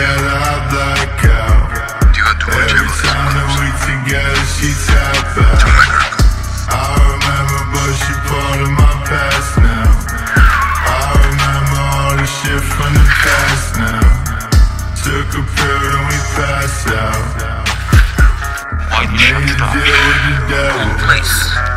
together, I black out. You got too much Every time that we together, she tap out. I remember, but she part of my past now. I remember all the shit from the past now. Took a pill and we passed out. Made a deal with the devil.